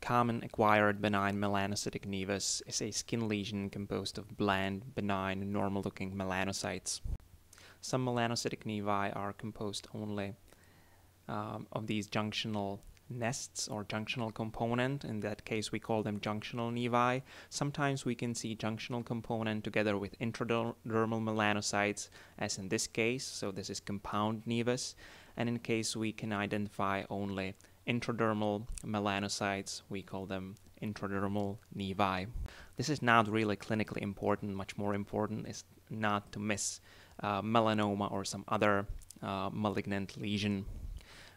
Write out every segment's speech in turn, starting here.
common acquired benign melanocytic nevus is a skin lesion composed of bland, benign, normal looking melanocytes. Some melanocytic nevi are composed only um, of these junctional nests or junctional component. In that case, we call them junctional nevi. Sometimes we can see junctional component together with intradermal melanocytes, as in this case. So this is compound nevus. And in case we can identify only intradermal melanocytes, we call them intradermal nevi. This is not really clinically important. Much more important is not to miss uh, melanoma or some other uh, malignant lesion.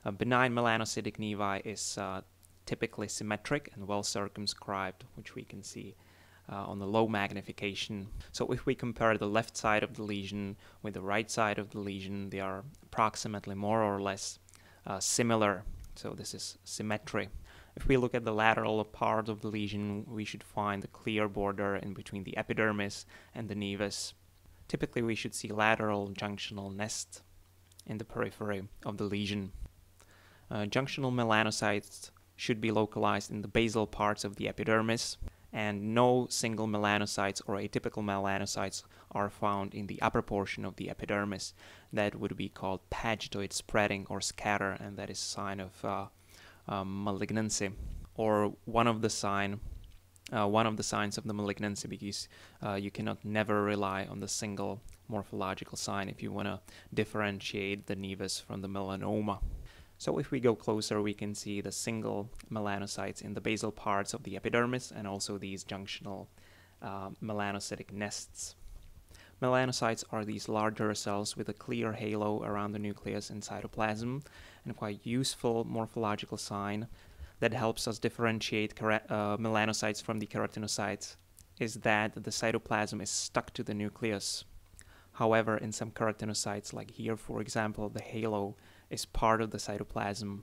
A benign melanocytic nevi is uh, typically symmetric and well circumscribed, which we can see uh, on the low magnification. So if we compare the left side of the lesion with the right side of the lesion, they are approximately more or less uh, similar. So this is symmetry. If we look at the lateral part of the lesion, we should find a clear border in between the epidermis and the nevus. Typically, we should see lateral junctional nest in the periphery of the lesion. Uh, junctional melanocytes should be localized in the basal parts of the epidermis, and no single melanocytes or atypical melanocytes are found in the upper portion of the epidermis. That would be called pagetoid spreading or scatter, and that is a sign of uh, um, malignancy, or one of the sign, uh, one of the signs of the malignancy, because uh, you cannot never rely on the single morphological sign if you want to differentiate the nevus from the melanoma. So if we go closer, we can see the single melanocytes in the basal parts of the epidermis and also these junctional uh, melanocytic nests. Melanocytes are these larger cells with a clear halo around the nucleus and cytoplasm, and quite useful morphological sign that helps us differentiate uh, melanocytes from the keratinocytes is that the cytoplasm is stuck to the nucleus. However, in some keratinocytes, like here for example, the halo is part of the cytoplasm.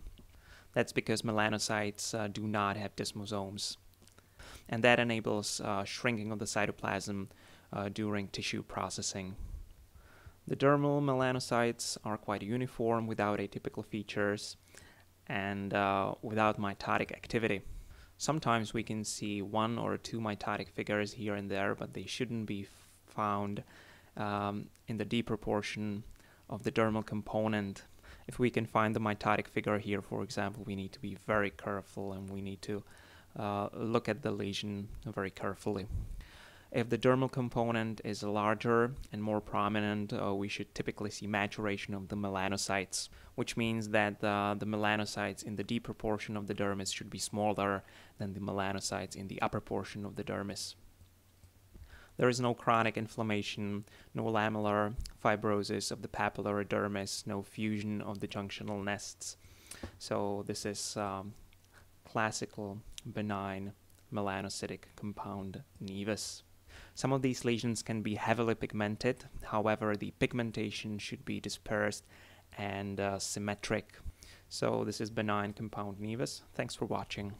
That's because melanocytes uh, do not have desmosomes. And that enables uh, shrinking of the cytoplasm uh, during tissue processing. The dermal melanocytes are quite uniform without atypical features and uh, without mitotic activity. Sometimes we can see one or two mitotic figures here and there, but they shouldn't be found um, in the deeper portion of the dermal component if we can find the mitotic figure here, for example, we need to be very careful and we need to uh, look at the lesion very carefully. If the dermal component is larger and more prominent, uh, we should typically see maturation of the melanocytes, which means that uh, the melanocytes in the deeper portion of the dermis should be smaller than the melanocytes in the upper portion of the dermis. There is no chronic inflammation, no lamellar fibrosis of the papillary dermis, no fusion of the junctional nests. So this is um, classical benign melanocytic compound nevus. Some of these lesions can be heavily pigmented, however, the pigmentation should be dispersed and uh, symmetric. So this is benign compound nevus. Thanks for watching.